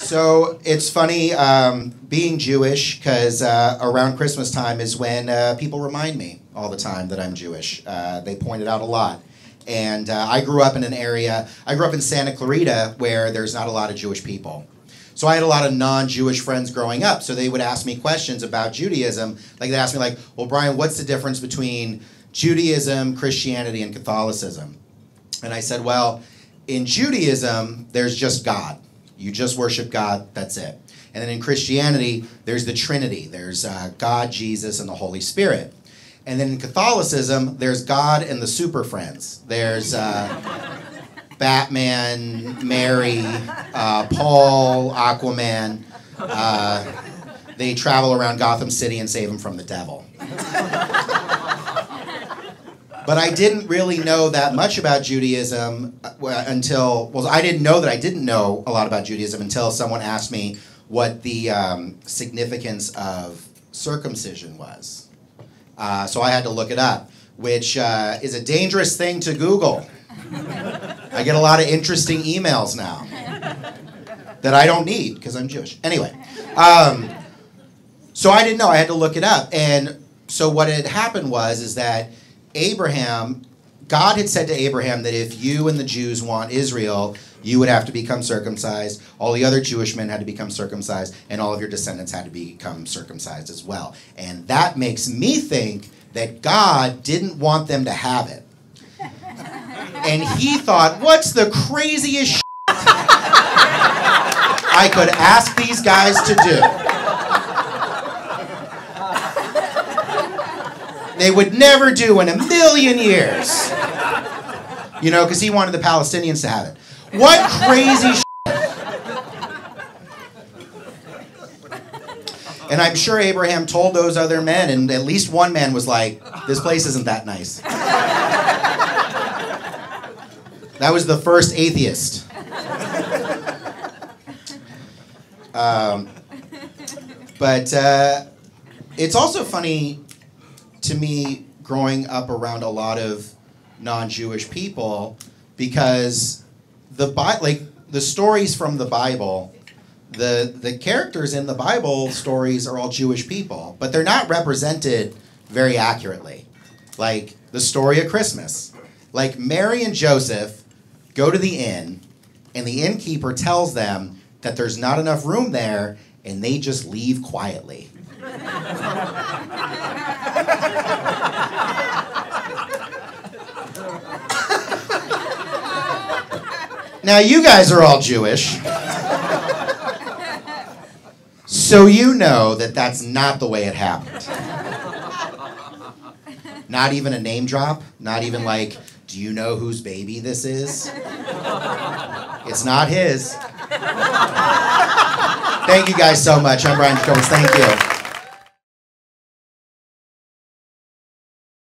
So it's funny um, being Jewish because uh, around Christmas time is when uh, people remind me all the time that I'm Jewish. Uh, they point it out a lot. And uh, I grew up in an area, I grew up in Santa Clarita where there's not a lot of Jewish people. So I had a lot of non-Jewish friends growing up. So they would ask me questions about Judaism. Like they asked me like, well, Brian, what's the difference between Judaism, Christianity, and Catholicism? And I said, well, in Judaism, there's just God. You just worship God, that's it. And then in Christianity, there's the Trinity there's uh, God, Jesus, and the Holy Spirit. And then in Catholicism, there's God and the super friends. There's uh, Batman, Mary, uh, Paul, Aquaman. Uh, they travel around Gotham City and save him from the devil. But I didn't really know that much about Judaism uh, until, well, I didn't know that I didn't know a lot about Judaism until someone asked me what the um, significance of circumcision was. Uh, so I had to look it up, which uh, is a dangerous thing to Google. I get a lot of interesting emails now that I don't need because I'm Jewish. Anyway, um, so I didn't know. I had to look it up, and so what had happened was is that Abraham, God had said to Abraham that if you and the Jews want Israel, you would have to become circumcised. All the other Jewish men had to become circumcised, and all of your descendants had to become circumcised as well. And that makes me think that God didn't want them to have it. And he thought, what's the craziest I could ask these guys to do? They would never do in a million years. You know, because he wanted the Palestinians to have it. What crazy And I'm sure Abraham told those other men, and at least one man was like, This place isn't that nice. That was the first atheist. Um, but uh, it's also funny to me growing up around a lot of non-Jewish people because the Bi- like the stories from the Bible the the characters in the Bible stories are all Jewish people, but they're not represented very accurately. Like the story of Christmas. Like Mary and Joseph go to the inn and the innkeeper tells them that there's not enough room there and they just leave quietly. now, you guys are all Jewish. So you know that that's not the way it happened. Not even a name drop, not even like, do you know whose baby this is? It's not his. Thank you guys so much. I'm Brian Jacobovitz. Thank you.